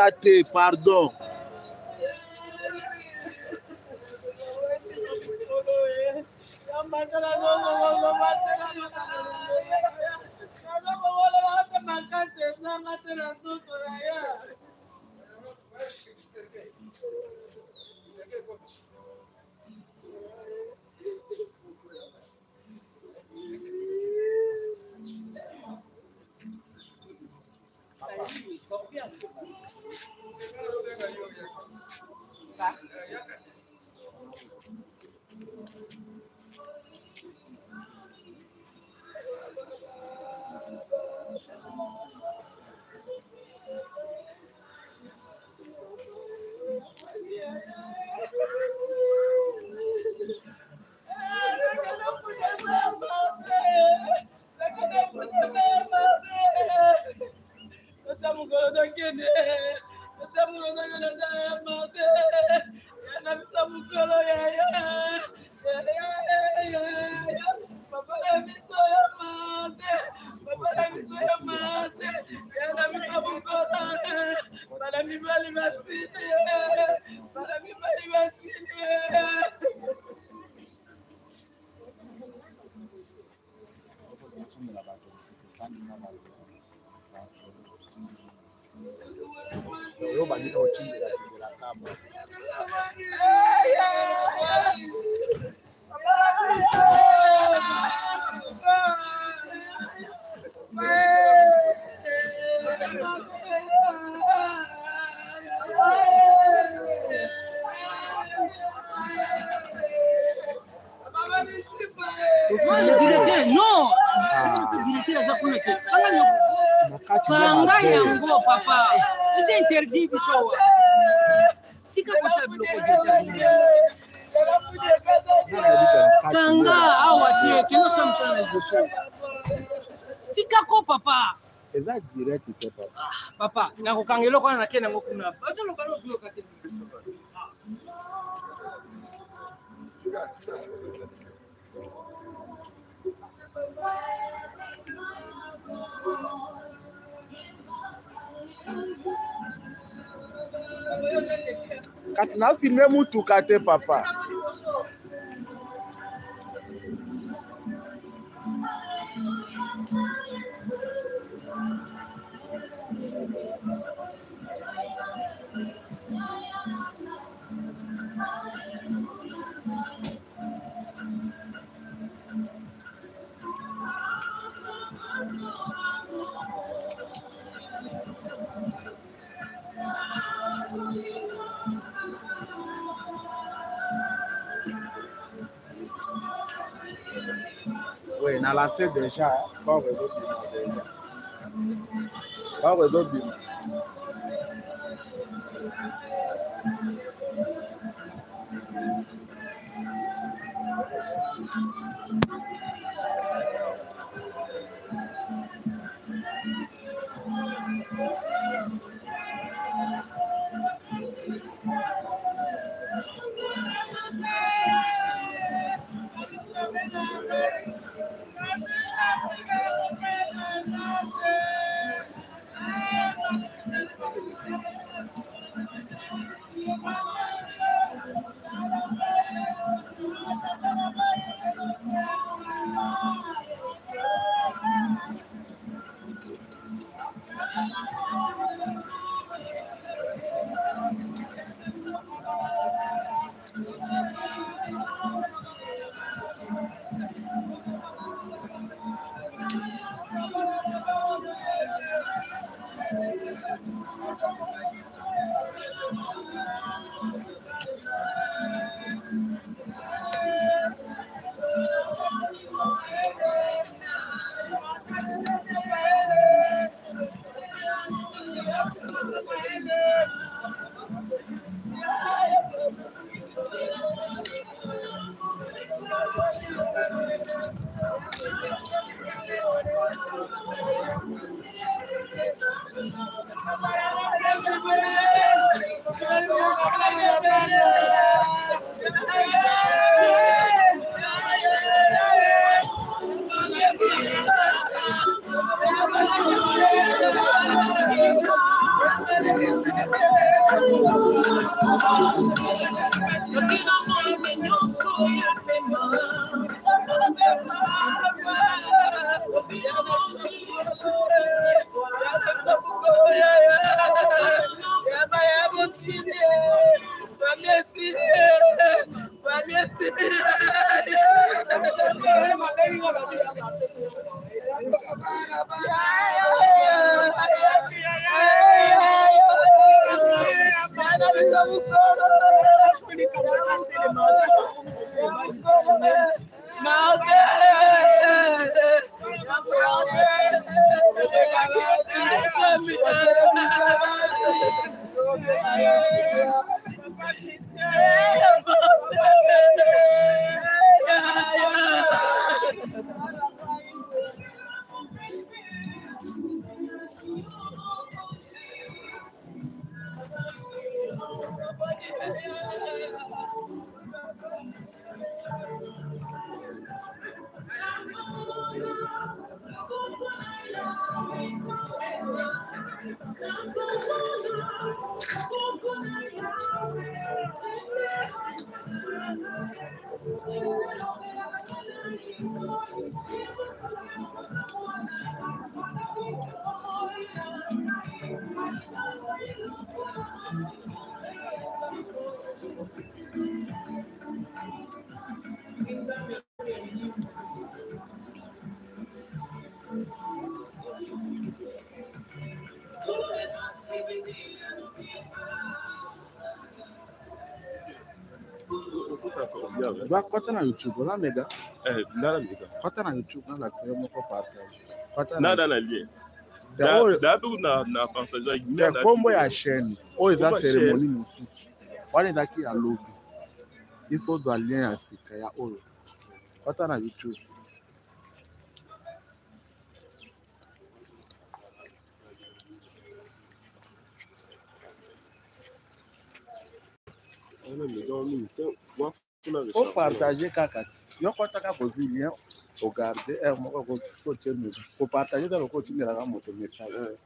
aza te pardon. nakokanga eloko wana nake nango kuna. Kasi nafilme mutuka te papa. e na la sede deja Banwe do bimo deja. Banwe do bimo. kɔtana youtube ola mega? Eh, kɔtana youtube na latere moko partage. Nkombo ya chaine oyo eza cérémonie mosusu. Wana ezaki ya lobi ifozwa lien ya sika ya oyo. Kɔta na youtube wana mega wa mingi te o partage kaka. Yokɔtaka bovilien ogarde eh, moko kotie kopartage tala kotimelaka moto message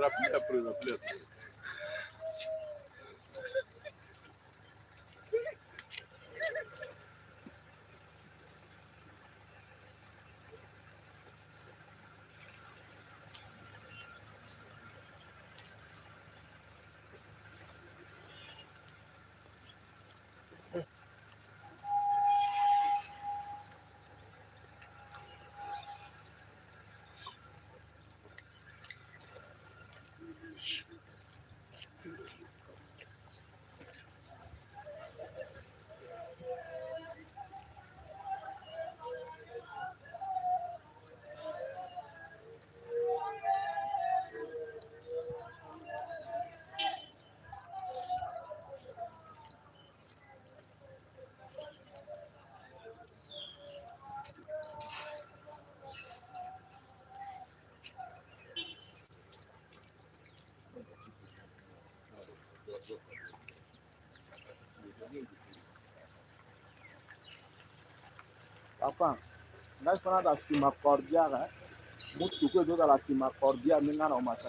era muita coisa, afan ngai fana ka sima kɔrɔdiya eh. kan n tugu dɔ ka sima kɔrɔdiya min kana o ma sa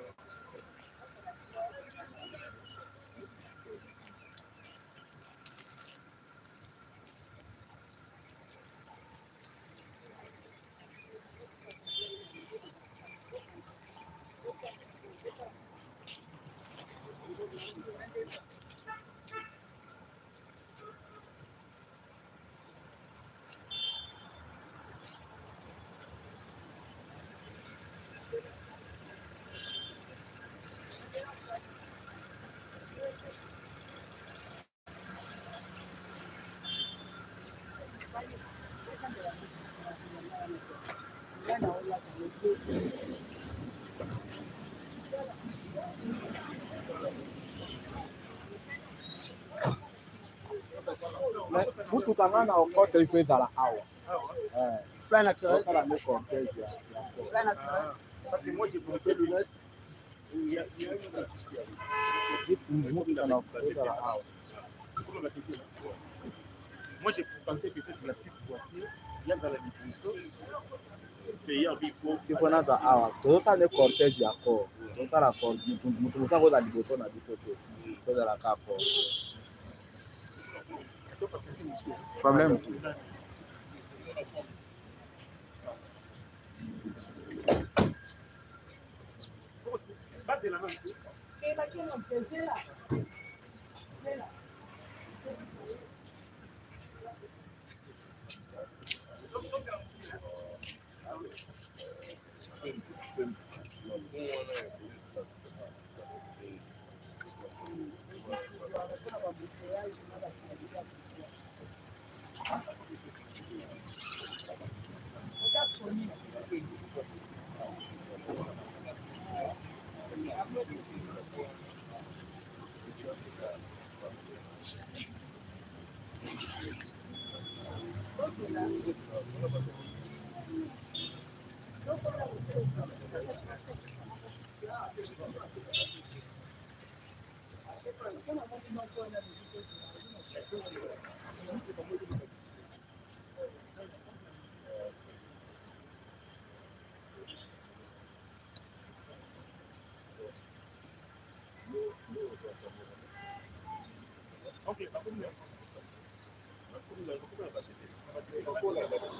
kututanga na okote ifo ezala awa okala ne cortège ezala awa Moi, j'ai pensé peut-être la petite voiture, il y a dans la diffusion, i fana ta awa tozosa ne cortege ya kɔ tozosa la kɔ musomusa ko ta liboso na biso te so dala k'a kɔ problème. Gracias. Okay, bakomi ya. Bakomi ya, bakomi ya basete. Bakomi ya basete.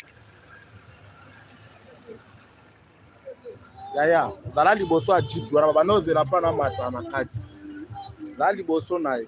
yaya ozala liboso ya jipi wana baba nde ozela mpona mato ya makadi. Ozala liboso na ye.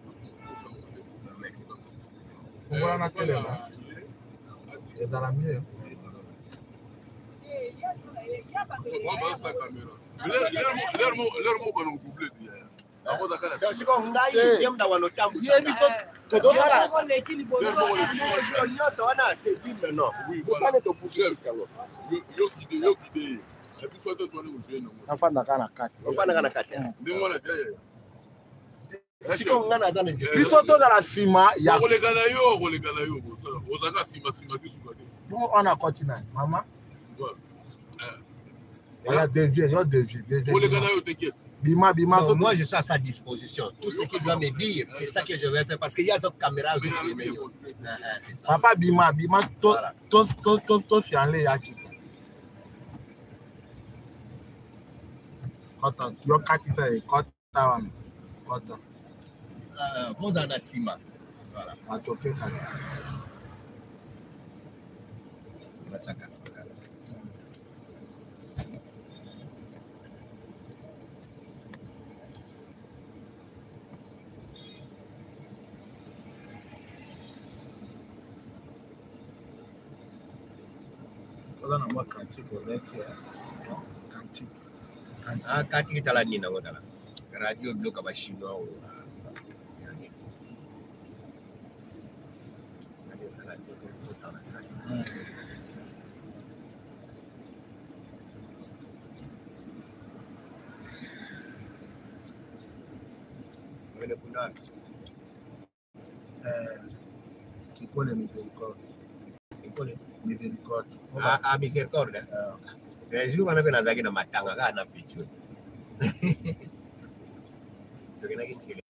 bobona na telema ezala mieux siko ngai yemda wana otambusaayonso wana asebi meno osale tobukiisango afandaka na kati afandaka na kati ndenge wana sikoyo ngai naza na biso nsima ya okoleka na yo yo ozalaka te wana mama Voilà. yo bima bima Non, moi, je suis à sa disposition. Tout ce qu'il doit me dire, c'est ça que je vais faire. Parce qu'il y a cette caméra. Ah, ah, papa bima bima kota yo kota wana kota Rosa Nassima. Voilà. Matokeo nataka ah tala nina ngotala radio bloka bashino Bueno, Punal, eh, ¿qué pone misericordia? ¿Qué misericordia? Ah, ah, misericordia. Ah, okay. Eh, sio anapenda zake na matanga kaa na pichuni ndokenake nchile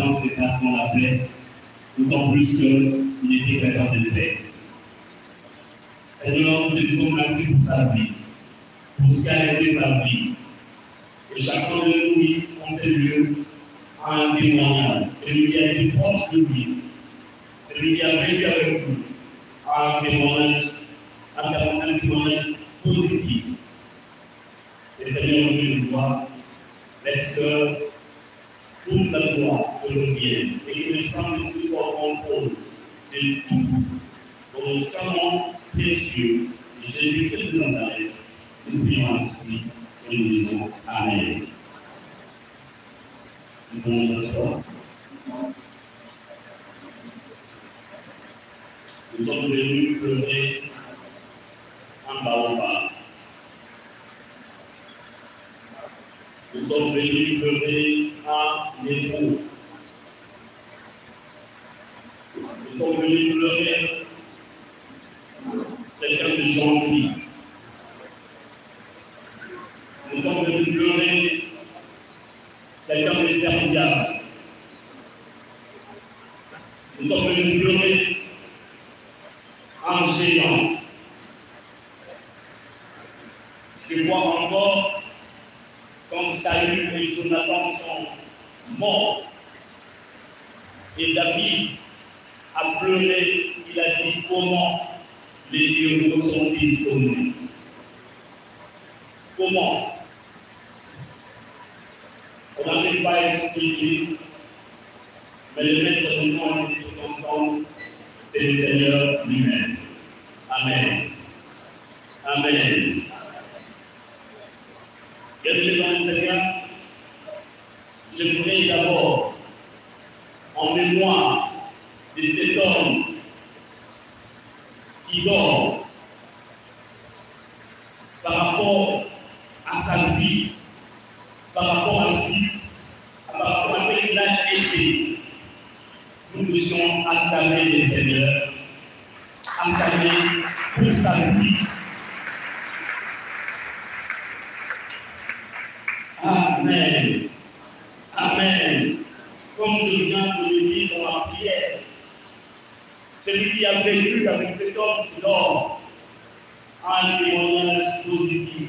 Papa Martin se passe dans la paix, d'autant plus qu'il était quelqu'un de paix. Seigneur, nous te disons merci pour sa vie, pour ce qu'a été sa vie. Et chacun de nous, en ces lieux, a un témoignage. Celui qui a été proche de lui, celui qui a vécu avec nous, a un témoignage, un témoignage positif. Et Seigneur, Dieu nous laisse que toute la gloire et que le Saint-Esprit soit en contrôle de tout dans le sang précieux de Jésus-Christ de Nazareth. Nous prions ainsi et nous disons Amen. Nous pouvons nous asseoir. Nous sommes venus pleurer un baobab. Nous sommes venus pleurer un héros. Nous sommes venus pleurer quelqu'un de gentil. Nous sommes venus pleurer quelqu'un de serviable. Nous sommes venus pleurer en géant. Je vois encore quand Saül et Jonathan sont morts et David a pleuré, il a dit comment les héros sont-ils connus Comment? On n'arrive pas à expliquer, mais le maître de moi des circonstances, c'est le Seigneur lui-même. Amen. Amen. Bien-aimés Seigneur, je prie d'abord en mémoire de cet homme par rapport à sa vie, par rapport à, si, par rapport à ce qu'il a été. Nous puissions acclamer le Seigneur, acclamer pour sa vie. Amen. Comme je viens de le dire dans la prière, celui qui a vécu avec cet homme dort a un témoignage positif.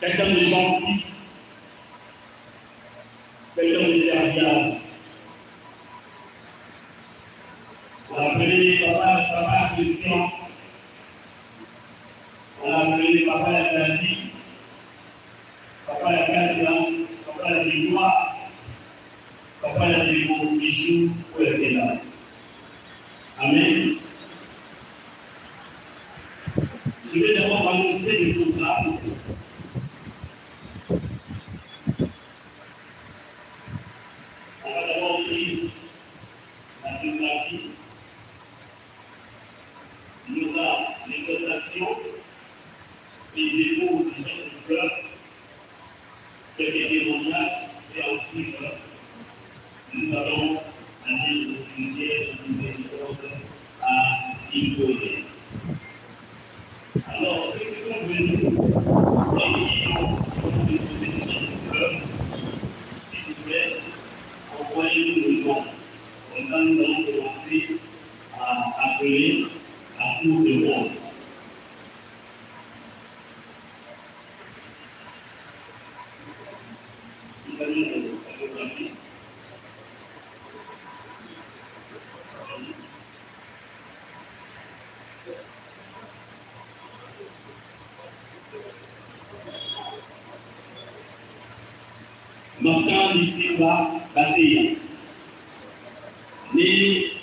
Quelqu'un de gentil, quelqu'un de serviable. On l'a appelé papa, papa Christian. On l'a appelé papa Nadi. Papa la Katia, papa la Victoire, papa la Démo, Bichou, où elle était là. Amen. Je vais d'abord annoncer le programme. On va d'abord lire la biographie. Il y aura l'exhortation, les dépôts des jeunes du cœur, quelques témoignages, et ensuite, nous allons aller au cimetière de miséricorde à Igoré. Alors, ceux qui sont venus et qui ont déposé des gens du cœur, s'il vous plaît, envoyez-nous le nom. Comme ça, nous allons commencer à appeler à tour de monde. Nous allons la biographie. Martin Litimba Bateya. Né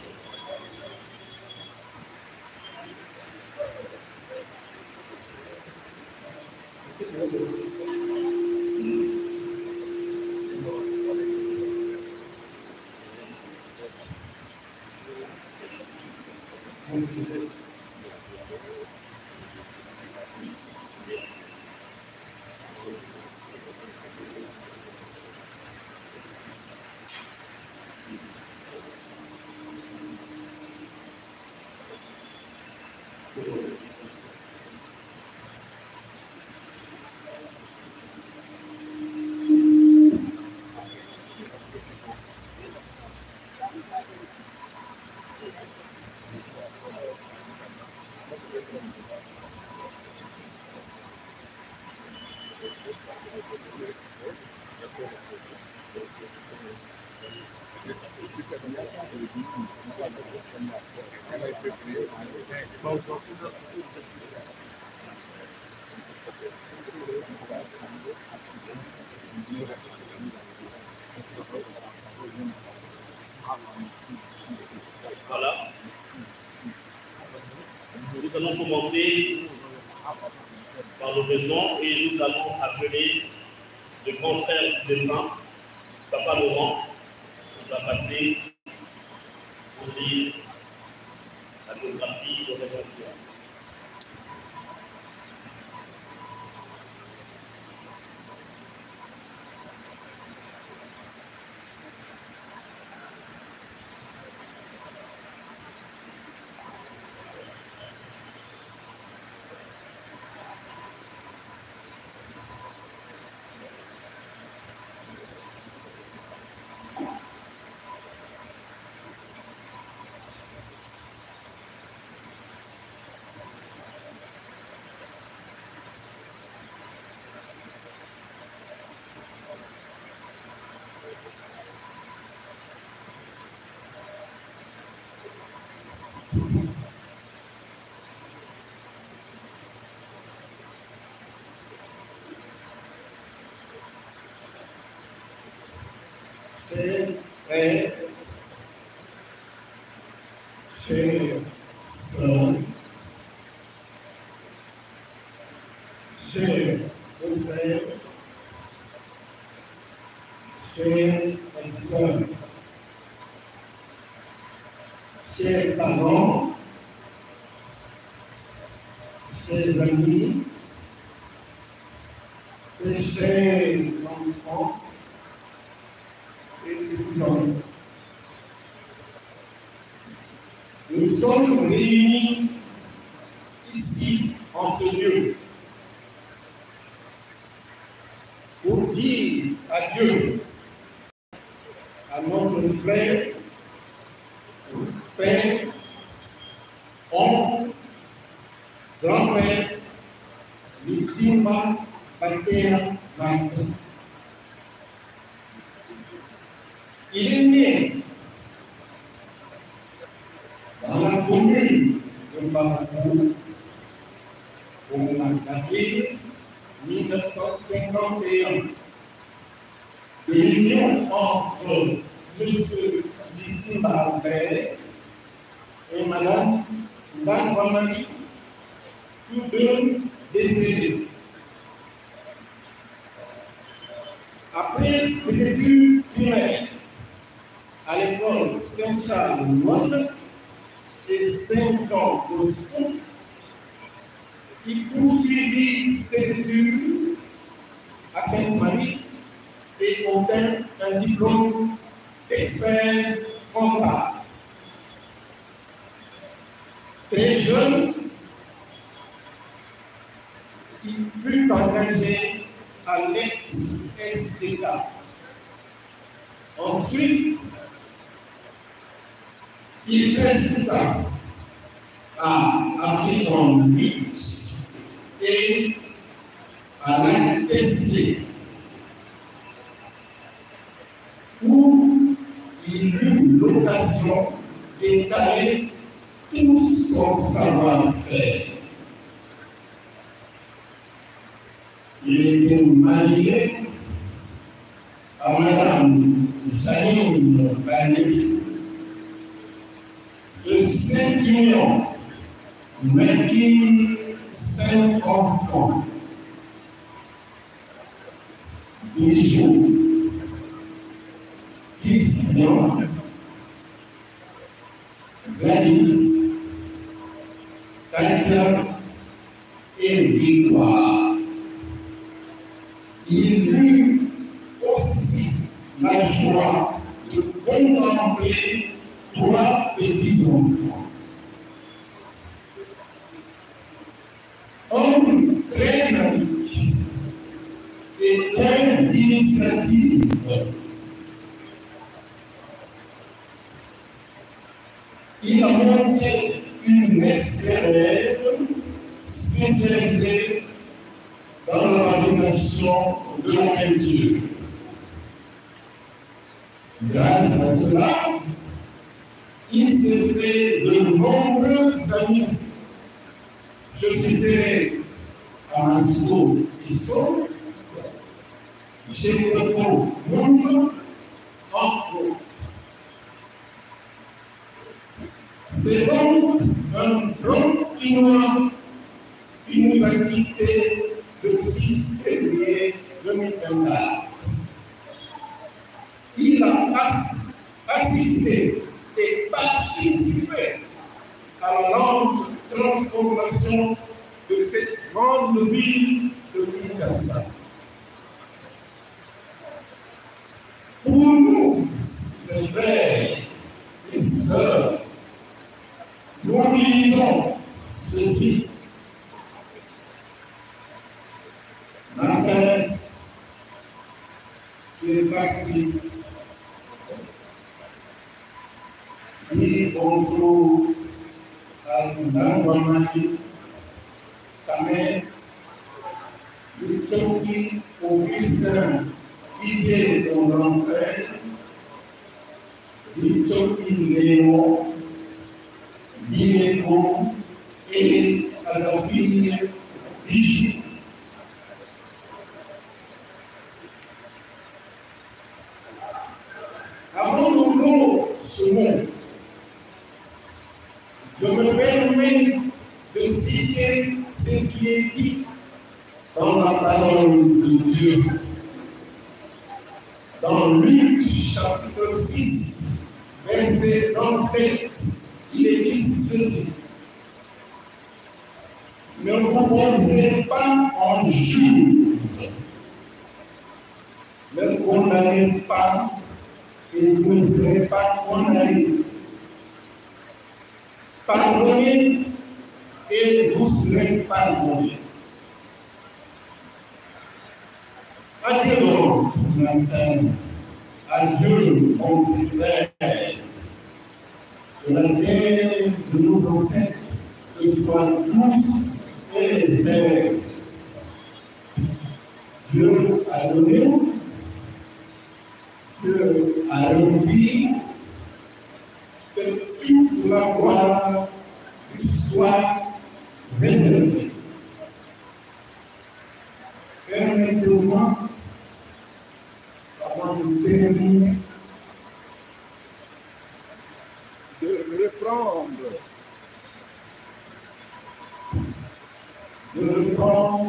Voilà. Nous allons commencer et nous allons appeler le grand frère Thế, thế. Il ce qui est dit dans la parole de Dieu. Dans Luc chapitre 6, verset 27, il est dit ceci. Ne vous posez pas en jour. Ne condamnez pas et vous ne serez pas condamnés. Pardonnez et vous serez pardonnés. Adieu donc, matin. Adieu, mon frère. Que la terre de nos ancêtres soit douce et. Dieu a donné, Dieu a rempli, que toute la gloire lui soit réservée. Permettez-moi, avant de de reprendre, de reprendre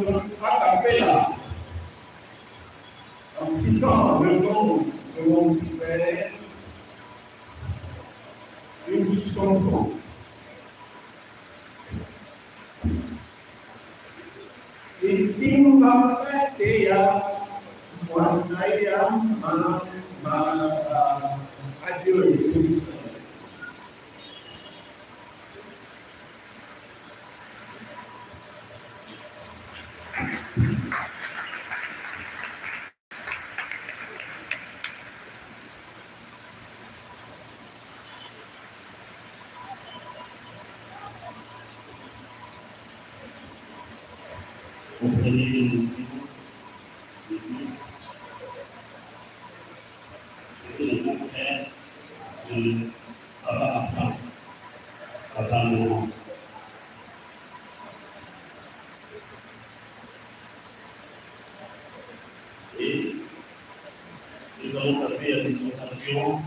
présentation,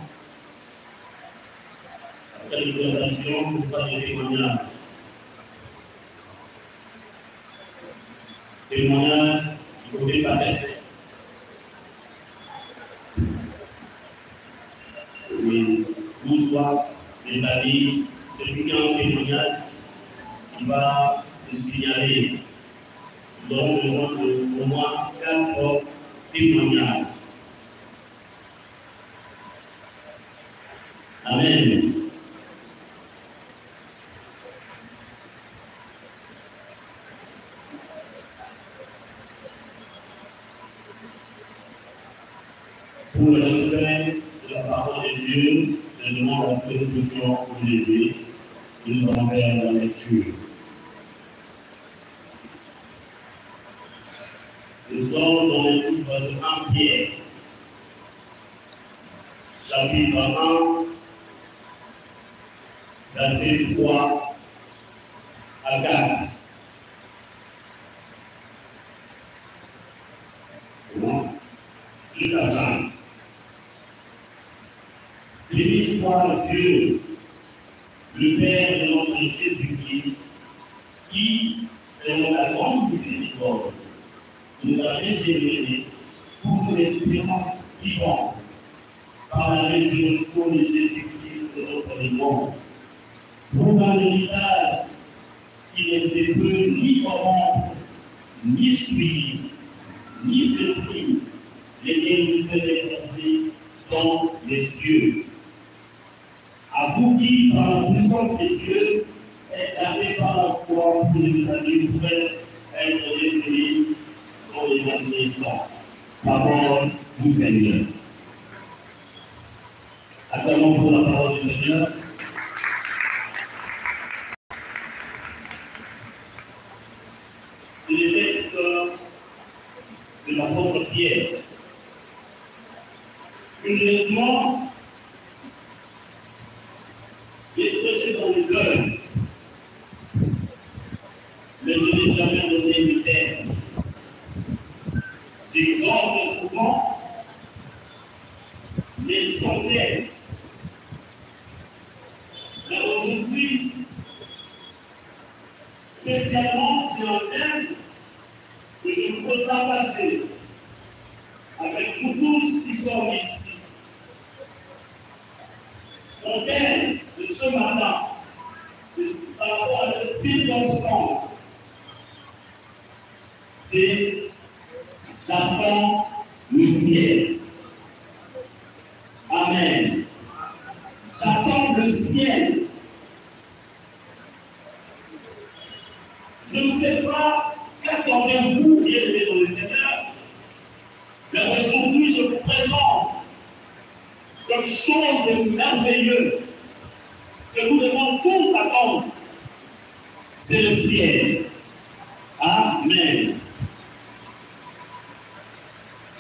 la présentation, ce sera des témoignages. La parole de Dieu, je demande à ce que nous puissions lecture. Nous sommes dans le livre de 1 Pierre, chapitre 1, verset 3 à 4. Bon. Jusqu'à 5. Béni soit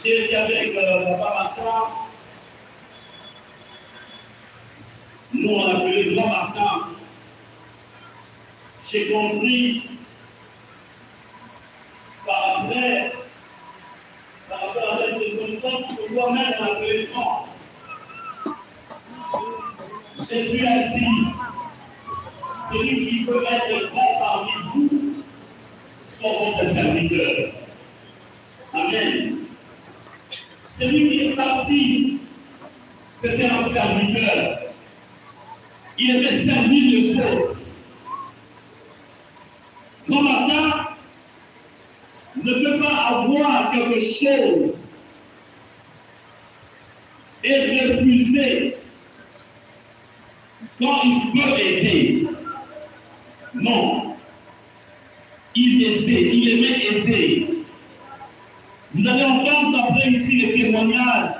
J'ai été avec euh, Papa Martin. Nous, on l'appelait Grand Martin. J'ai compris par après, par rapport à cette circonstance, que moi-même, on Grand. Jésus a dit, celui qui peut être grand parmi vous, soit votre serviteur. Amen. Celui qui est parti, c'était un serviteur. Il était servi de feu. Grand Martin ne peut pas avoir quelque chose et refuser quand il peut aider. Non. Il aidait, il aimait aider. Vous allez entendre après ici les témoignages,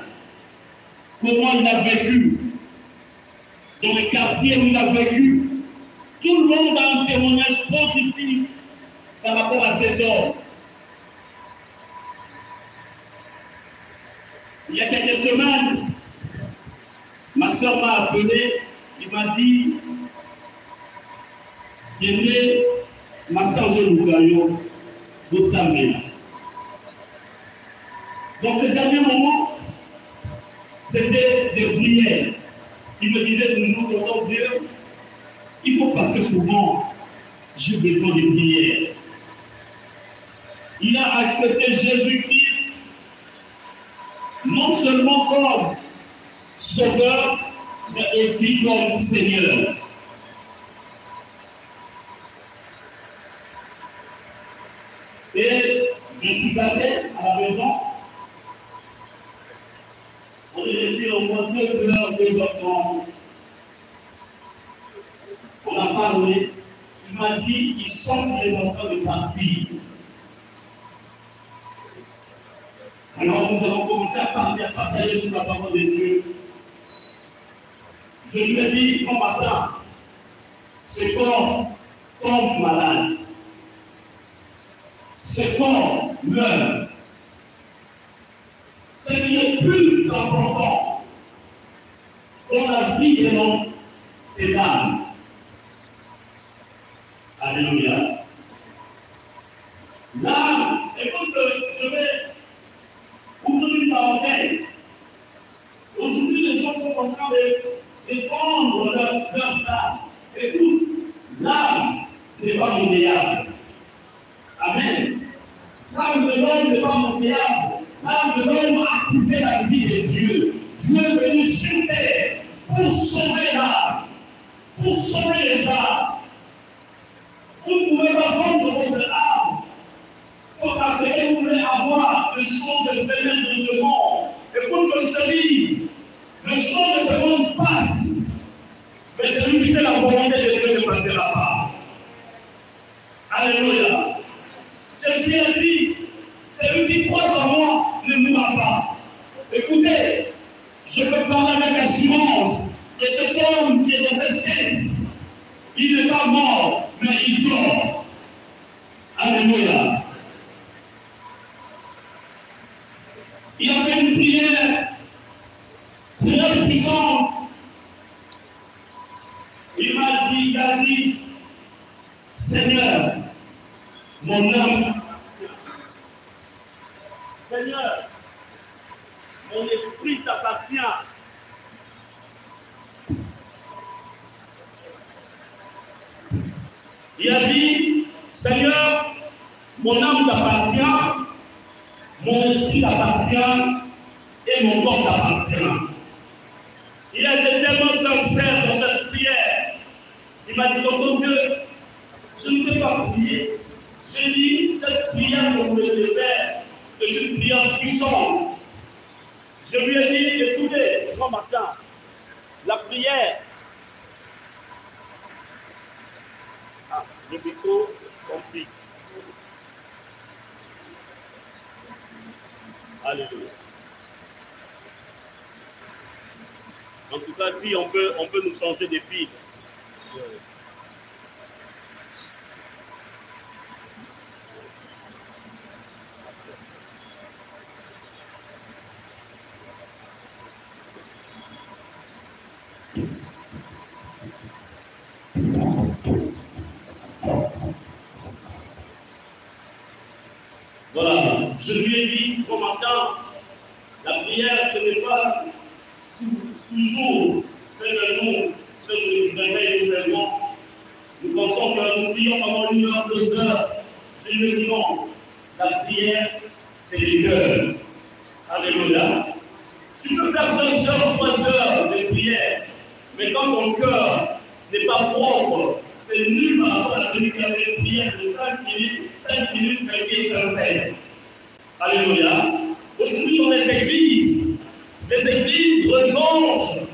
comment il a vécu, dans les quartiers où il a vécu. Tout le monde a un témoignage positif par rapport à cet homme. Il y a quelques semaines, ma soeur m'a appelé, il m'a dit, Bien-aimé, maintenant je nous voyons, vous savez. Dans ces derniers moments, c'était des prières. Il me disait toujours, tonton Dieu, il faut passer souvent, j'ai besoin de prières. Il a accepté Jésus-Christ non seulement comme sauveur, mais aussi comme Seigneur. Et je suis allé à la maison. On est resté au moins deux deux heures trente. On a parlé. Il m'a dit, qu'il est en train de partir. Alors nous avons commencé à parler, à partager sur la parole de Dieu. Je lui ai dit, bon matin, ce corps tombe malade. Ce corps meurt. Ce qui est plus important dans la vie de l'homme, c'est l'âme. Alléluia. L'âme, écoute, je vais ouvrir une parenthèse. Aujourd'hui, les gens sont en train de défendre leur, âme. Écoute, l'âme n'est pas monnayable. Amen. L'âme de l'homme n'est pas monnayable. L'âme de l'homme a coupé la vie de Dieu. Dieu est venu sur terre pour sauver l'âme, pour sauver les âmes. Vous ne pouvez pas vendre votre âme pour parce que vous voulez avoir les choses éphémères de ce monde. Et pour que je dise, les choses de ce monde passent. Mais celui qui fait la volonté de Dieu ne passera pas. Alléluia. Jésus a dit, celui qui croit en moi ne mourra pas. Écoutez, je peux parler avec assurance que cet homme qui est dans cette caisse, il n'est pas mort, mais il dort. Alléluia. Il a fait une prière très puissante. Il m'a dit, il a dit, Seigneur, mon âme, Seigneur, mon esprit t'appartient. Il a dit, Seigneur, mon âme t'appartient, mon esprit t'appartient et mon corps t'appartient. Il a été tellement sincère dans cette prière. Il m'a dit, oh donc Dieu, je ne sais pas prier. J'ai dit, cette prière qu'on peut le faire, de cette prière puissante. Je lui ai dit, écoutez, grand matin, la prière. Ah, le micro compris. Alléluia. En tout cas, si on peut, on peut nous changer des piles. Voilà, je lui ai dit, commandant, la prière, ce n'est pas toujours celle de nous, celle de l'éveil nous faisons. Nous pensons que nous prions pendant une heure, deux heures. Je lui ai dit non. La prière, c'est les cœurs. Alléluia. Tu peux faire deux heures, trois heures de prière, mais quand ton cœur n'est pas propre, c'est nul par rapport à celui qui a fait prière de 5 minutes, 5 minutes prêtées sur scène. Alléluia. Aujourd'hui, dans les églises, les églises revengent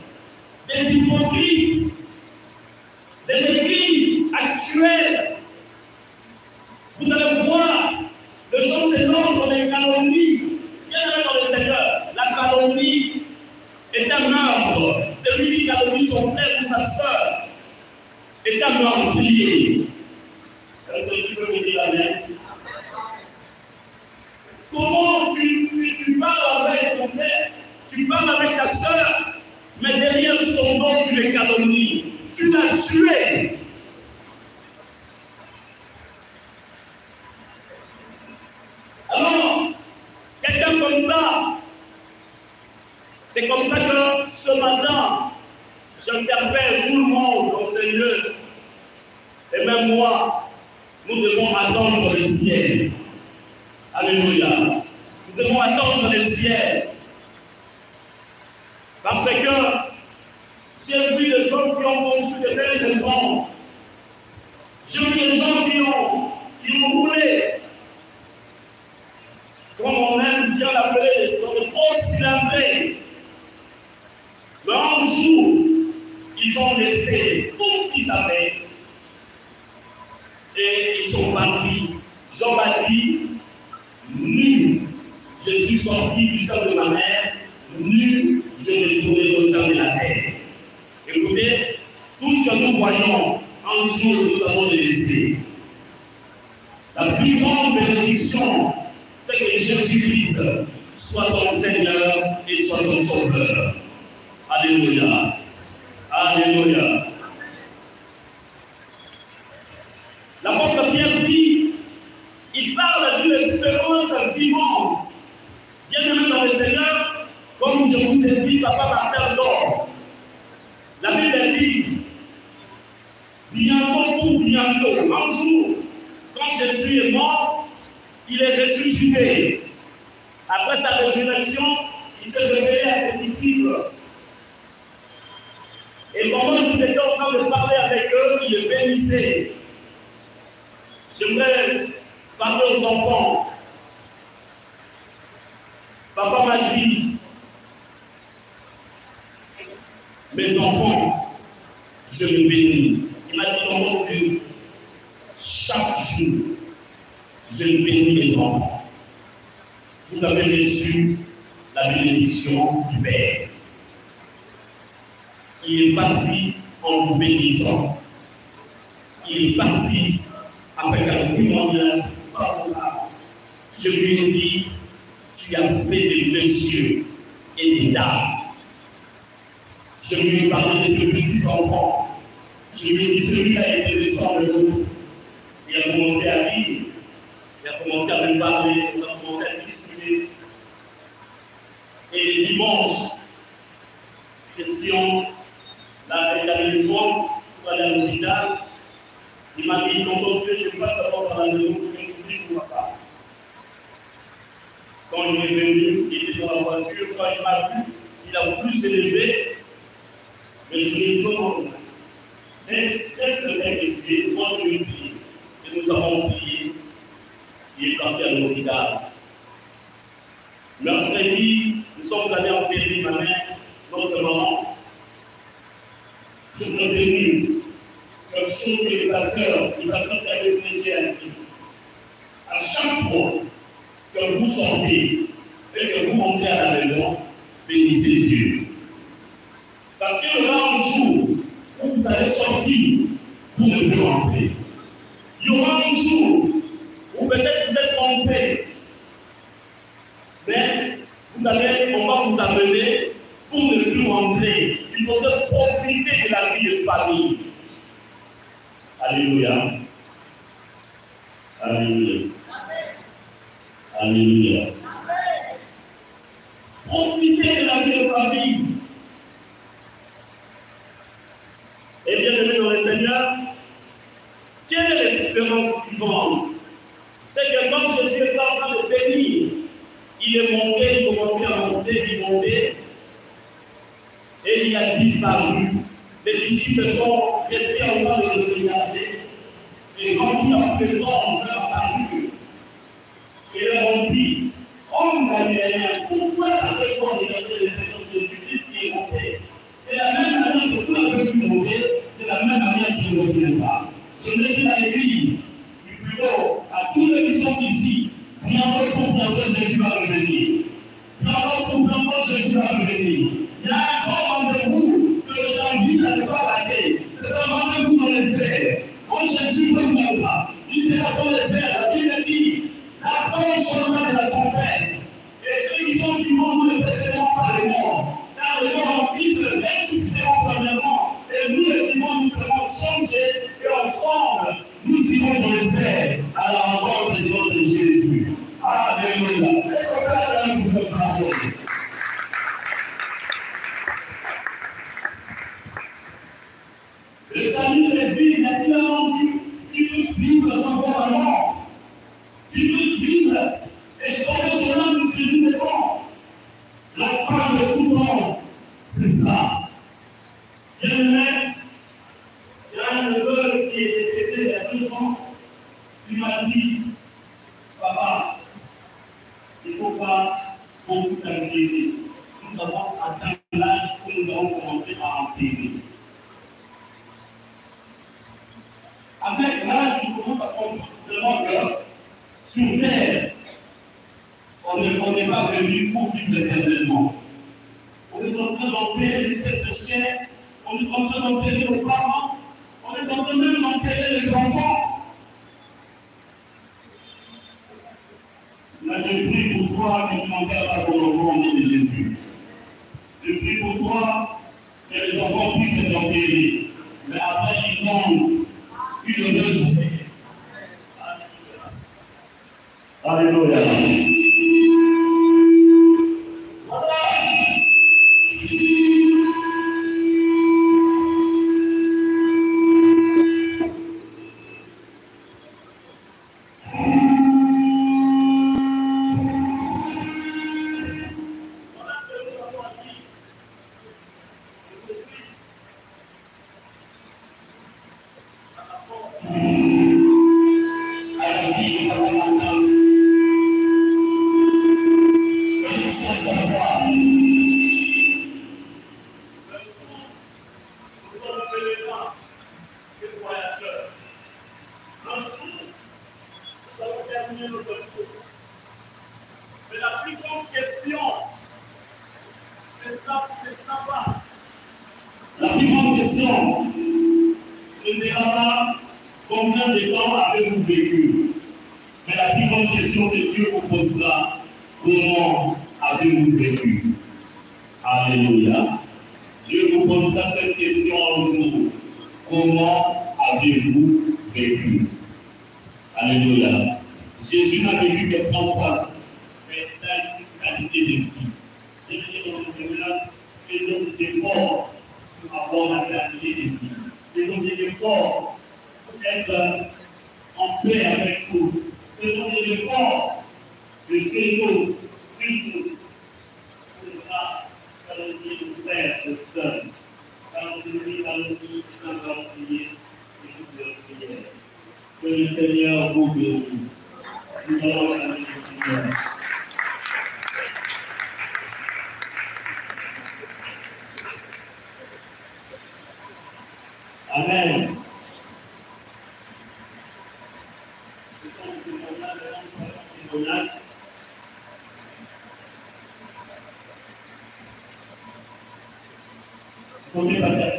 La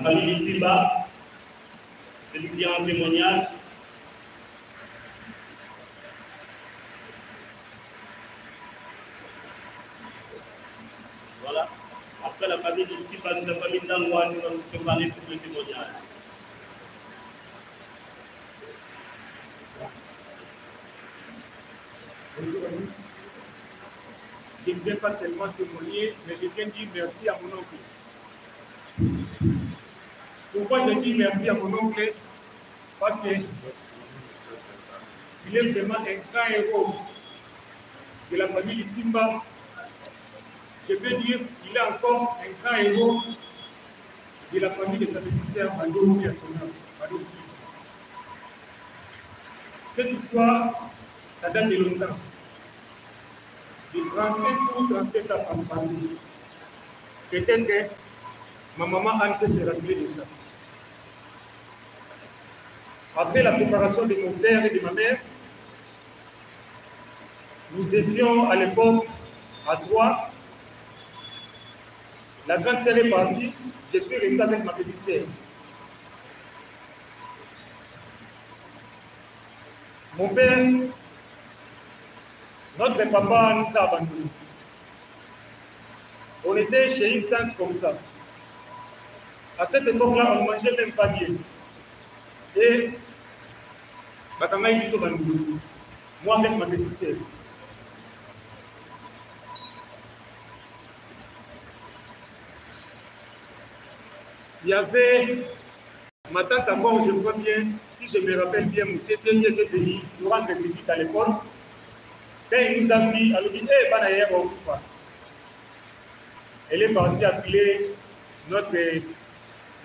famille Timba, celui qui a un témoignage. Voilà. Après la famille de Timba, c'est la famille d'Angwa, nous allons se préparer pour le témoignage. Bonjour à tous. Je ne viens pas seulement témoigner, mais je viens dire merci à mon oncle. Pourquoi je dis merci à mon oncle? Parce que il est vraiment un grand héros de la famille Timba. Je veux dire qu'il est encore un grand héros de la famille de sa Piasona, Mado Timba. Cette histoire, ça date de longtemps. De 37 ou 37 ans en passé. Peut-être que ma maman Anne se rappeler de ça. Après la séparation de mon père et de ma mère, nous étions à l'époque à Troyes. La grande sœur est partie, je suis resté avec ma petite sœur. Mon père, notre papa nous a abandonnés. Chez une tante comme ça. À cette époque-là, on ne mangeait même pas bien. Et moi avec ma petite. Il y avait ma tante encore, je crois bien, si je me rappelle bien, M. Téni était venu nous rendre visite à l'école. Quand il nous a dit, elle dit, hé, Banaya, Elle est partie appeler notre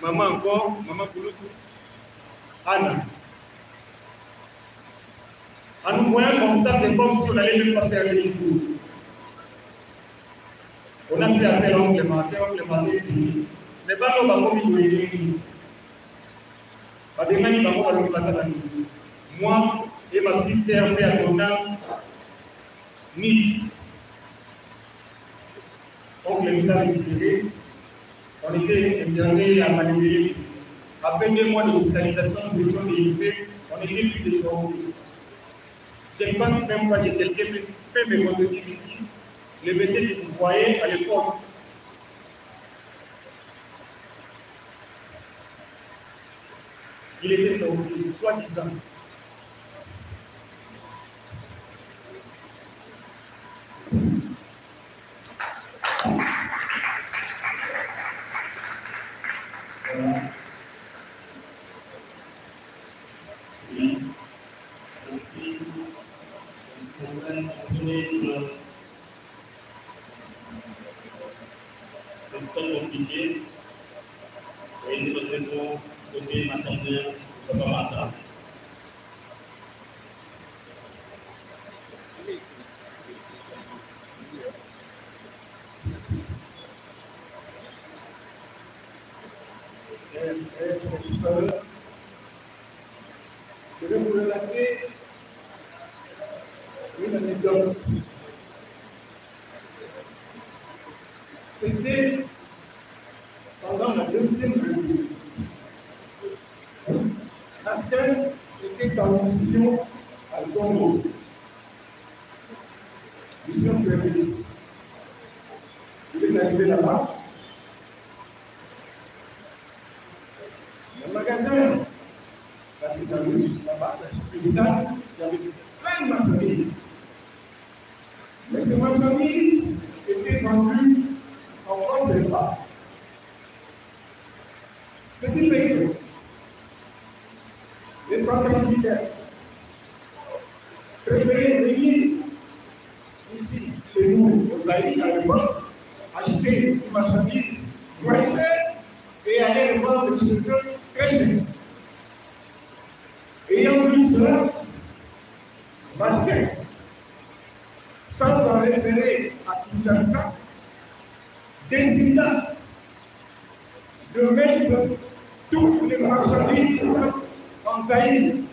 maman encore, maman Kouloutou, Anna. En nous voyant comme ça, c'est comme si on allait même pas faire les jours. On a fait appel à oncle Martin, oncle Martin mais pas comme Parce que il va pas passer la nuit. Moi et ma petite sœur, à son âme, récupérés, on était internés à Manibéry. Après deux mois d'hospitalisation, nous étions délivrés, on était plus de. Je ne pense même pas que quelqu'un peut me retenir ici. Le médecin que vous voyez à l'époque, il était sorcier, soi-disant. Oui. Merci. C'est un temps compliqué et nous recevons côté maternel Papa Mata. frères et sœurs, je vous relater une anecdote. C'était pendant la deuxième réunion. La terre était en mission à Zongo. Mission service. Il est arrivé là-bas. Le magasin, la Vitamine, là-bas, la Spéciale, il y avait plein de ma famille. Mais ces ma famille était vendue en France et pas. Ce qui fait que les centrafricains préféraient venir ici, chez nous, au Zaïre à l'époque, acheter une marchandise chère et aller vendre chez eux très. Ayant vu cela, Martin, sans en référer à Kinshasa, décida de mettre toutes les marchandises en Zaïre.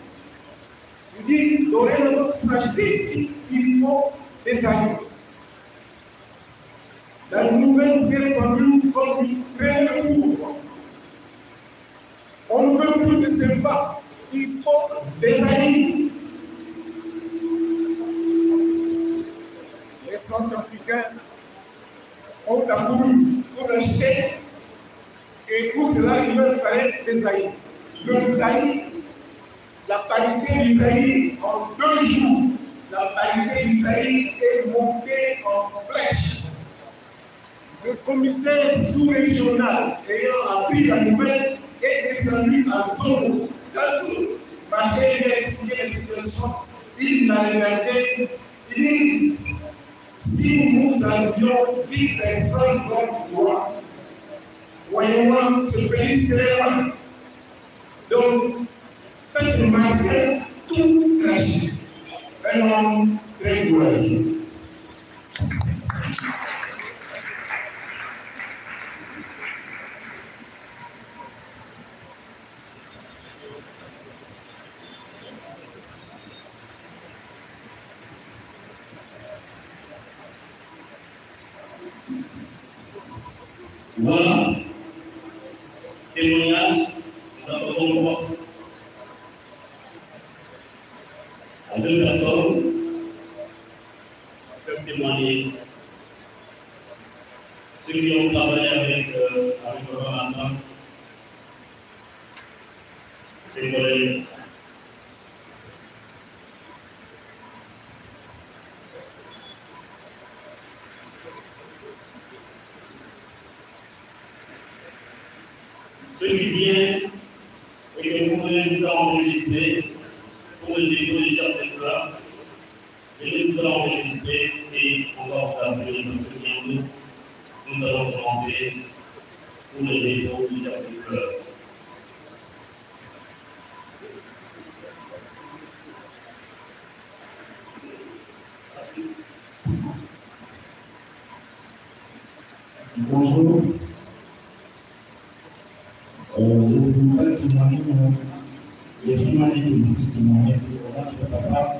M'a dit que je puisse témoigner pour notre papa.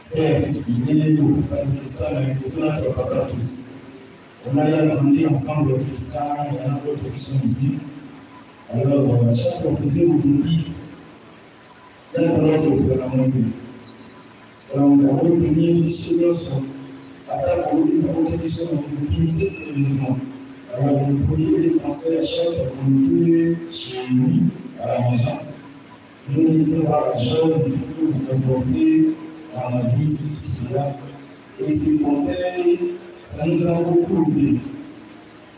Certes, il est plus que ça, tous. On a ensemble au Christian, il d'autres qui sont ici. Alors, euh, chaque fois faisait une bêtise, là, ça va se. Donc, on va les choses, à table, on va les punir sérieusement. Alors, on prenait les conseils à chaque fois qu'on chez lui, à la maison. Nous, on était la jeune, que vous comportez dans la vie, ceci, cela. Et ces conseils, ça nous a beaucoup aidé.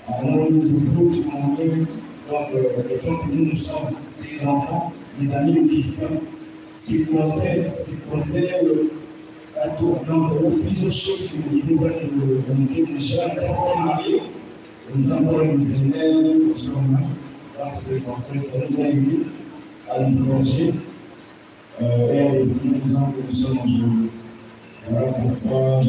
Alors, nous voulons témoigner, donc, étant que nous, nous sommes ses enfants, les amis de Christian, ces conseils, ces conseils, euh, donc, il plusieurs choses que vous disiez, qu'on était déjà d'abord mariés en étant dans les élèves, nous sommes grâce à ces conseils, ça nous a aidé à nous forger euh, et nous sommes aujourd'hui. Voilà pourquoi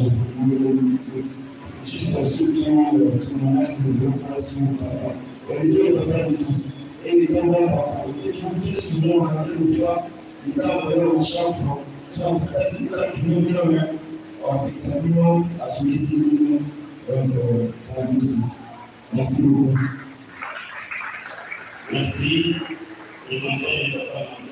juste surtout le témoignage de papa. On était papa de tous. Et il était mon papa. Il très souvent, on fois, il était en chance, soit pignon, en s'examinant, à se laisser Donc, euh, ça. Merci beaucoup. Merci. De Papa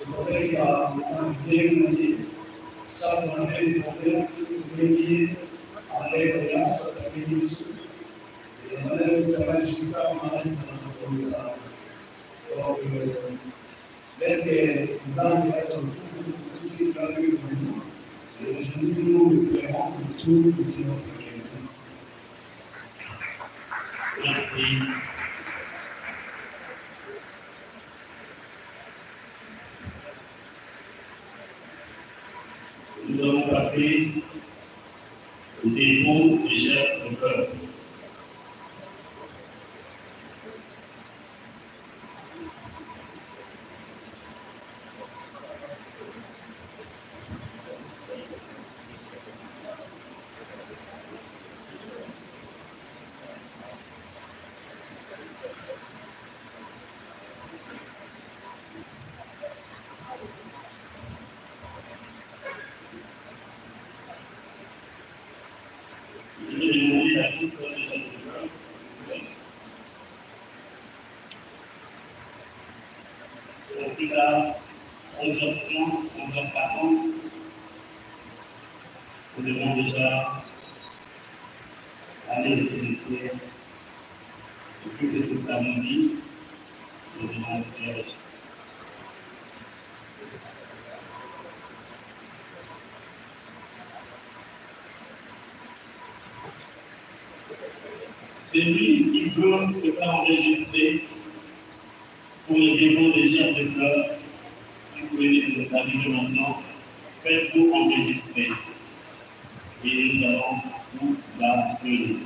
Le conseil va bien demander Ça, on a fait des problèmes, premier, avec la sur la bénédiction. Et on a ça va jusqu'à un moment ça va comme ça. Donc, laissez les âmes être aussi dans le monde. Et aujourd'hui, nous le prions pour tout, pour toute notre Église. Merci. Nous allons passer au dépôt des germes de fleurs. Je vais demander la liste des germes de fleurs. Donc, il a 11h30, 11h40. Nous devons déjà aller au cimetière. Depuis que c'est samedi, nous devons faire Celui qui veut se faire enregistrer pour le dépôt des germes de fleurs, si vous de nous arriver maintenant, faites-vous enregistrer. Et nous allons vous appeler.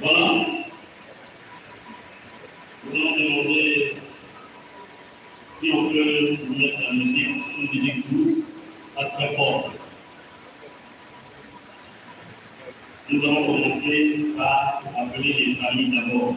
Voilà. Nous allons demander si on peut mettre la douce, pas très forte. Nous allons commencer par appeler les familles d'abord.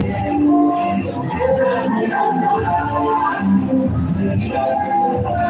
Thank you.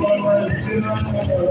Les enfants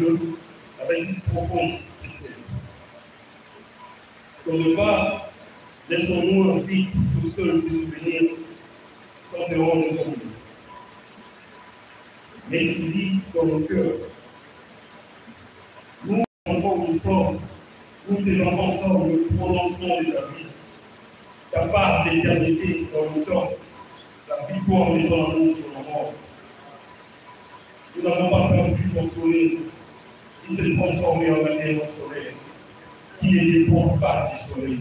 Avec une profonde tristesse. Ne pas, laissons-nous un vide tout seul de souvenirs quand nous aurons de nous. Mais je dis dans nos cœurs, nous, enfants, nous sommes, nous, tes enfants, sommes le prolongement de ta vie, ta part d'éternité dans le temps, la victoire de ton amour sur le monde. Nous n'avons pas perdu ton soleil, qui s'est transformé en un aimant soleil, qui ne dépend pas du soleil.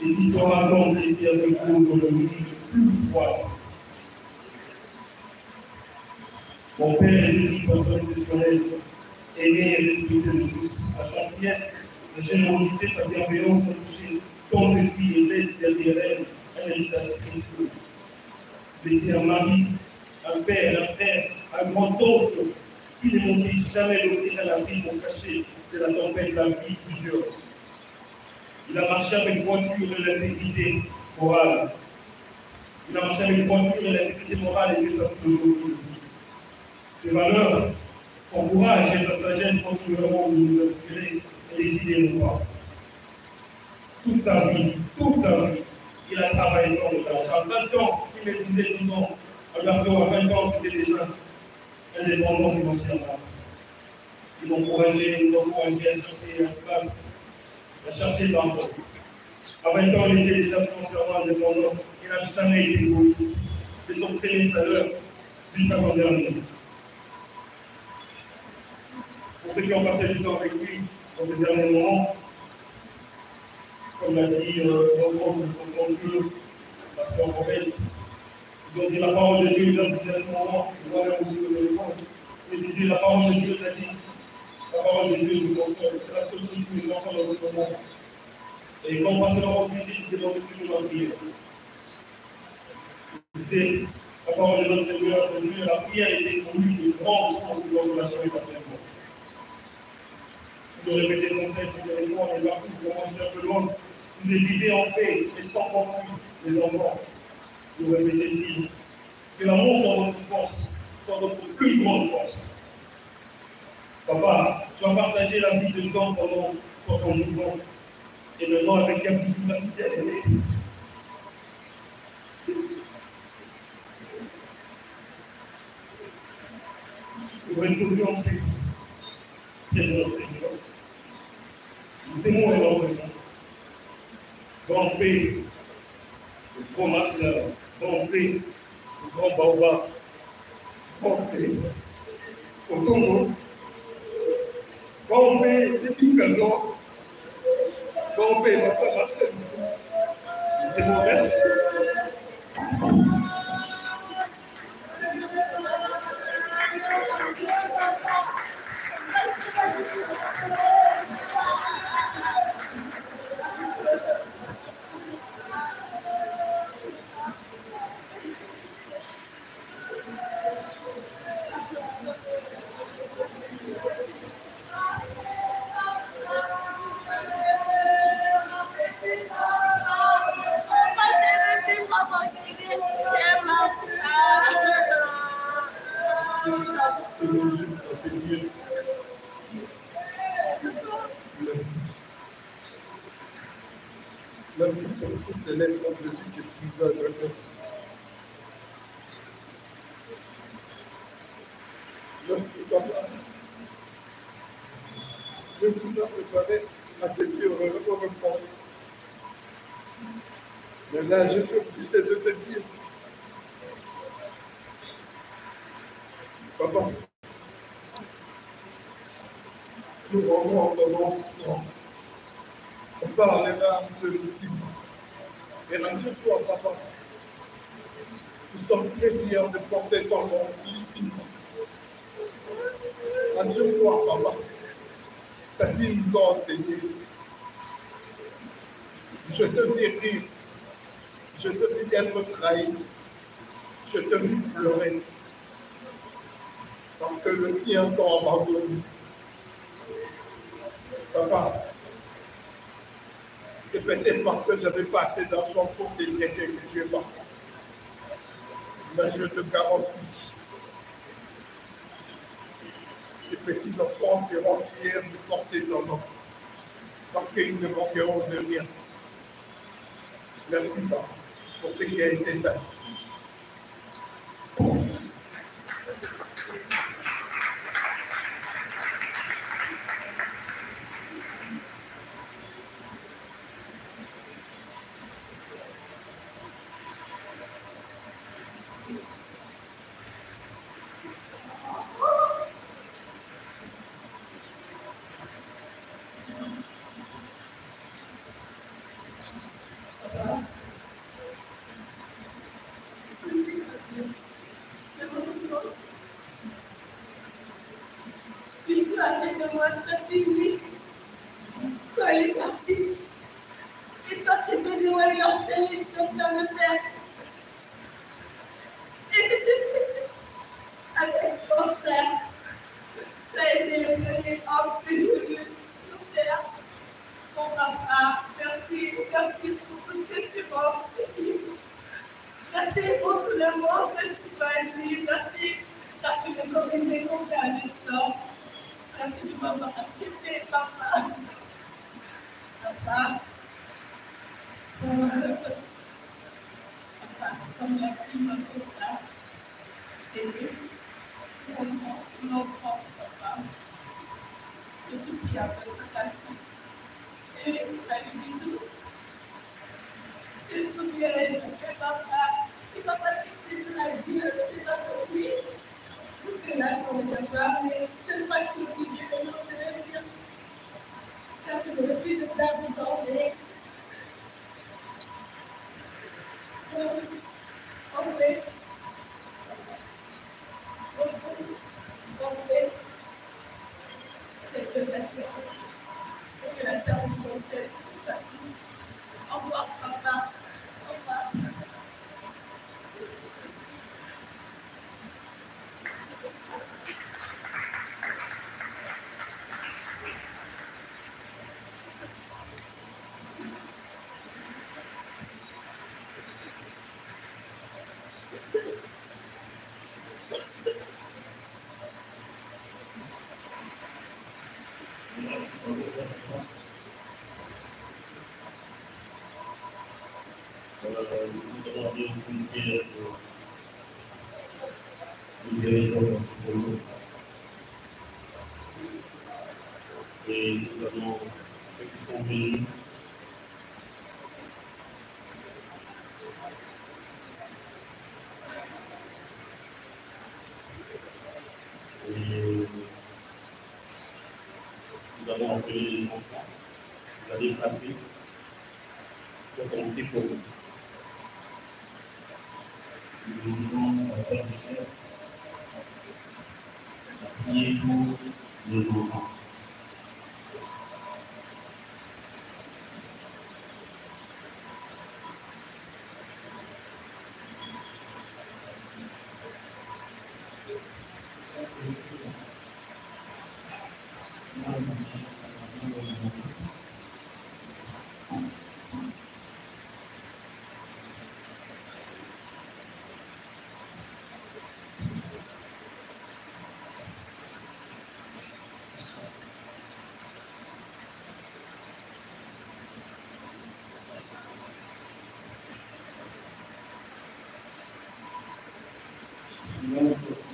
Et qui sera donc resté avec nous dans le nuit le plus froid. Mon père est une personne exceptionnelle, aimé et respecté de tous. Sa gentillesse, sa générosité, sa bienveillance ont touché tant de vie et laisse derrière elle un héritage précieux. Il un mari, un père, un frère, un grand-oncle qui ne manquait jamais d'offrir à la vie pour cacher de la tempête de la vie plusieurs. Il a marché avec voiture de l'intégrité morale. Il a marché avec voiture de l'intégrité morale et de sa philosophie. Ses valeurs, son courage et sa sagesse continueront de nous inspirer et de guider nos. Toute sa vie, toute sa vie, Il a travaillé sans relâche. À 20 ans, il me disait tout le temps, Alberto, à 20 ans, j'étais déjà indépendant financièrement. Il m'a encouragé, il m'a encouragé à chercher un femme, à chercher de l'argent. À 20 ans, il était déjà financièrement indépendant. Il n'a jamais été égoïste. Ils ont fait les salaires jusqu'à son dernier. Pour ceux qui ont passé du temps avec lui dans ces derniers moments, comme l'a dit mon Dieu, la sœur Robert, ils ont dit la parole de Dieu, ils ont dit moment, moi-même aussi au téléphone, ils disaient la parole de Dieu, l'a dit, la parole de Dieu nous console, c'est la seule chose qui nous console dans notre monde. Et quand on passe notre visite, ils demandent toujours la prière. C'est la parole de notre Seigneur, Jésus, la prière était pour lui une grande source de consolation et. Il le répétait sans cesse au téléphone et partout, pour manger un peu loin. Vous vivez en paix et sans conflit, les enfants. Nous répétait-il. Que l'amour soit notre force, soit notre plus grande force. Papa, tu as partagé la vie de Jean pendant 72 ans. Et maintenant, avec un petit fidèle, Nous retrouvons en paix. Notre Seigneur. Nous témoins énormément. Grand paix, le grand matelas, grand paix, le grand baobab, grand paix, au Congo, grand paix, depuis 15 ans, grand paix, ma femme préparé à te dire au revoir. Mais là, je suis obligé de te dire Papa, nous rendons en ton nom. On parlera de l'ultime. Et rassure-toi, papa, nous sommes très fiers de porter ton nom ultime. Rassure-toi, papa, ta vie nous a enseigné. Je te vis rire, je te vis je te vis pleurer parce que le sien t'a abandonné. Papa, c'est peut-être parce que je n'avais pas assez d'argent pour te traiter que tu es parti. Mais je te garantis, les petits-enfants seront fiers de porter ton nom, parce qu'ils ne manqueront de rien. Merci, Papa, pour ce qui Nous saisir pour libérer notre monde. Et nous avons ceux qui sont venus. nous avons appelé les enfants, nous avons passé pour compter pour.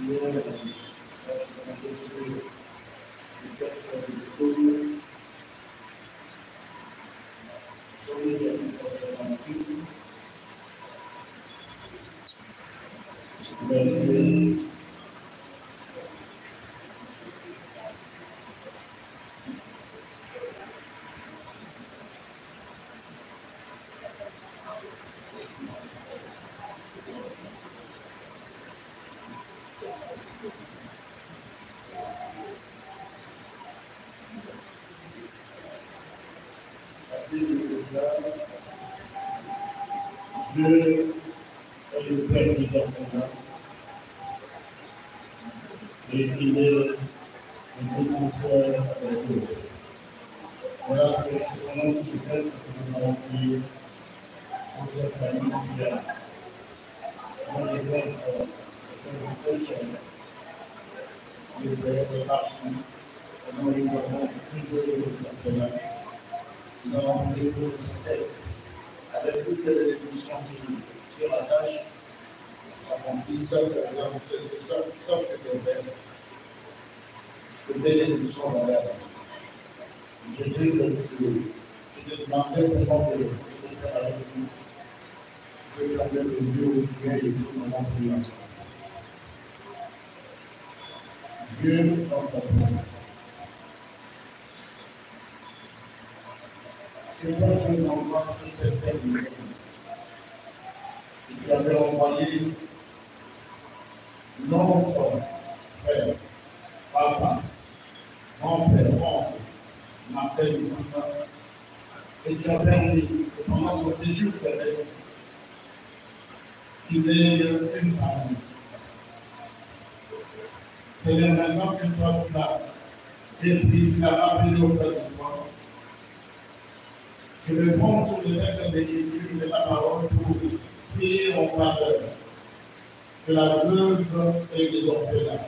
migliorano sekarang itu sudah somiglia a cosa sono qui versi Amen. very common Very comfortable. Certains nous envoient sur cette la abîme Je me fonde sur le texte de l'écriture de la parole pour prier en faveur de la veuve et des orphelins.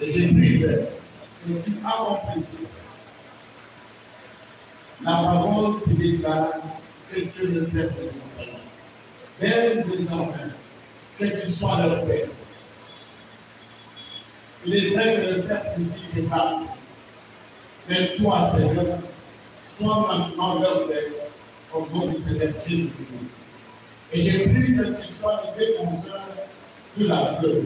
Et j'ai prié. Que tu accomplisses la parole qui déclare que tu ne perds des orphelins. Père des orphelins, que tu sois leur Père que le Père physique est parti. Mais toi, Seigneur, sois maintenant leur père au nom du Seigneur Jésus-Christ. Et j'ai pris que tu sois le défenseur de la peur.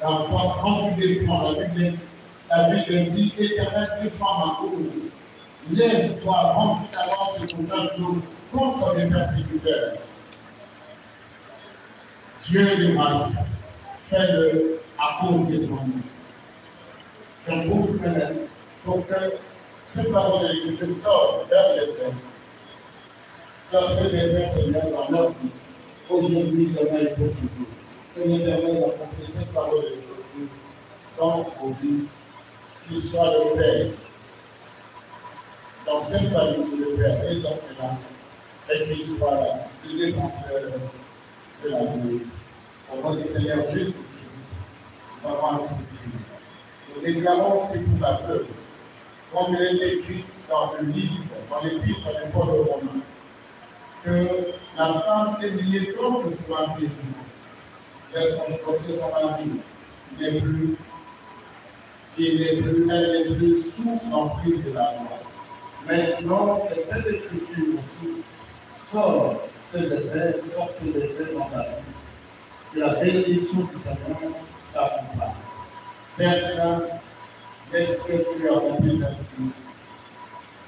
Car toi, quand tu défends la Bible, la Bible dit éternel défend ma cause. Lève-toi, remplis ta sur ton tableau contre les persécuteurs. Dieu de grâce, fais-le à cause de toi. J'impose maintenant pour que cette parole de l'Écriture sorte vers les pères. Sors ces pères, Seigneur, dans leur vie, aujourd'hui, demain et pour toujours. Que l'Éternel accomplit cette parole de l'Écriture dans vos vies, qu'il soit le Père dans cette famille de Père et d'orphelins, et qu'il soit le défenseur de la vie. Au nom du Seigneur Jésus-Christ, ainsi prié. Nous déclarons ces pour la peur, comme il est écrit dans le livre, dans l'épître de Paul aux Romains, que la femme est liée comme son mari. Laisse-moi poser son mari? Il n'est plus, il n'est plus, elle n'est plus sous l'emprise de la loi. Maintenant que cette écriture aussi sort ses effets, sort ses effets dans ta vie, que la bénédiction du Seigneur t'accompagne. Père Saint, laisse que tu accomplisses ainsi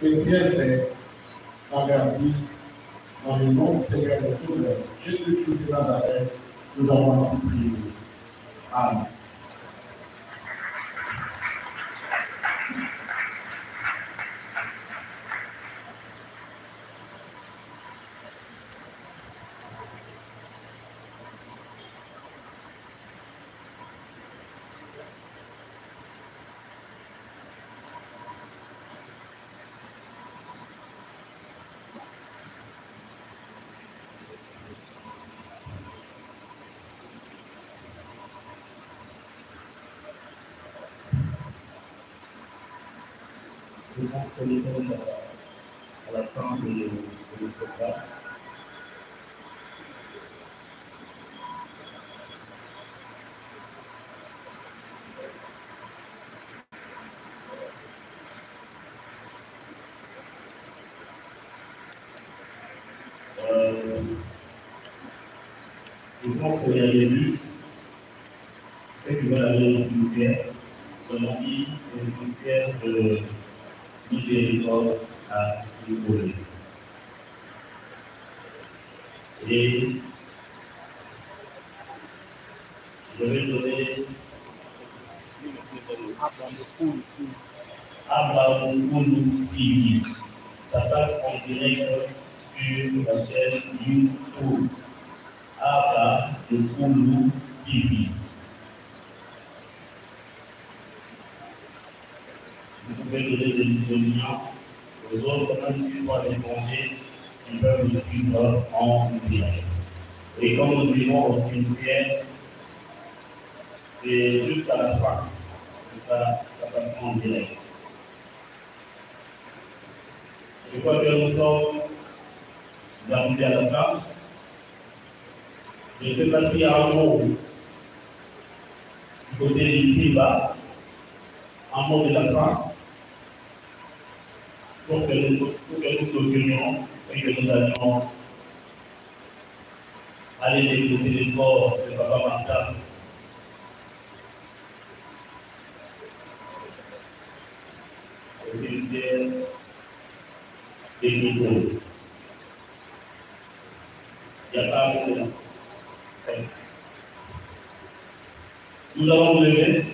et bien fait leur vie, dans le nom du Seigneur et Sauveur, Jésus-Christ de Nazareth, nous avons ainsi prié. Amen. Euh, je pense qu'il y a bus, ceux qui veulent aller au cimetière, on a dit le cimetière de miséricorde à Nicolas. Et je vais donner Abraham Koulou TV. Ça passe en direct sur la chaîne YouTube. Abraham Koulou TV. vous pouvez donner des, des liens aux à l'étranger, ils peuvent nous suivre en direct. Et quand nous irons au cimetière, c'est juste à la fin. C'est ça, ça passera en direct. Je crois que nous sommes arrivés à la fin. Je ne sais pas s'il y a un mot du côté d'Itiba, un mot de la fin pour que nous, pour que nous clôturions et que nous allions aller déposer les corps de Papa Martin. Au cimetière des Togo. Il n'y a pas là. Nous nous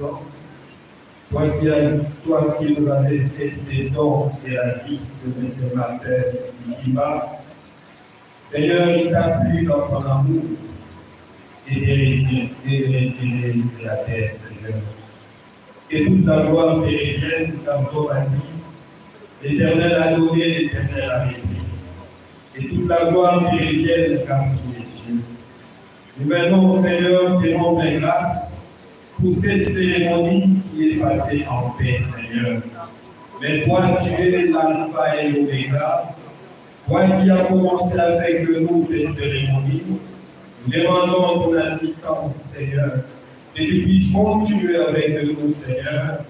toi qui, as, toi qui nous avais fait ces dons et la vie de M. Martin Itima, Seigneur, il t'a plu dans ton amour et d'héritier de la terre, Seigneur. Que toute la gloire pérennienne dans ton vie, l'éternel a donné, l'éternel a béni. Et toute la gloire pérennienne car tu es Dieu. Nous venons, Seigneur, te rendre grâce pour cette cérémonie qui est passée en paix, Seigneur. Mais toi, tu es l'alpha et l'oméga. Toi qui as commencé avec nous cette cérémonie, nous demandons ton assistance, Seigneur, que tu puisses continuer avec nous, Seigneur,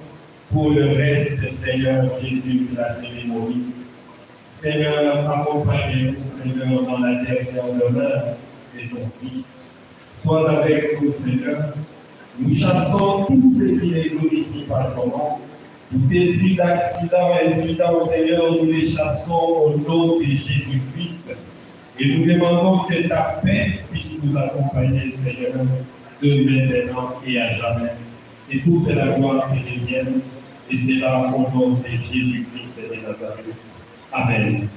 pour le reste, Seigneur Jésus, de la cérémonie. Seigneur, accompagne-nous, Seigneur, dans la dernière demeure de ton Fils. Sois avec nous, Seigneur. Nous chassons tous ces qui ne glorifient pas ton nom. Tout esprit d'accident, incident, Seigneur, nous les chassons au nom de Jésus-Christ. Et nous demandons que ta paix puisse nous accompagner, Seigneur, de maintenant et à jamais. Et toute la gloire te revienne. Et c'est là au nom de Jésus-Christ de Nazareth. Amen.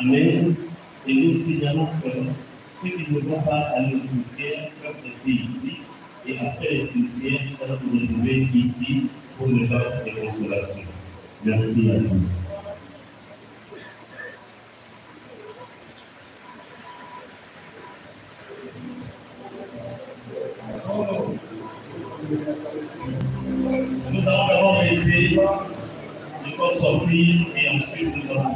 Amen. Et nous signalons que ceux qui ne vont pas aller au cimetière peuvent rester ici. Et après le cimetière, peuvent nous retrouver ici pour le temps de consolation. Merci à tous. Nous allons d'abord essayer de faire sortir et ensuite nous allons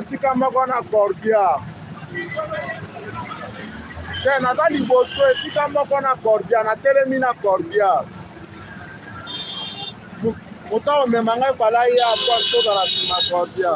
esikama kwana kordia te naza liboso esika moko na kordia natelemi na kordia moto omema ngai vala ye apoa tozala nsima kordia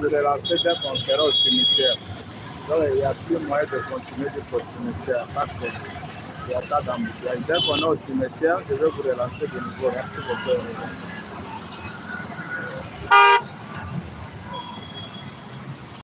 Vous relancer dès qu'on sera au cimetière. Donc, il n'y a plus moyen de continuer jusqu'au cimetière parce qu'il n'y a pas d'embouteillage. Dès qu'on est au cimetière, je vais vous relancer de nouveau. Merci beaucoup.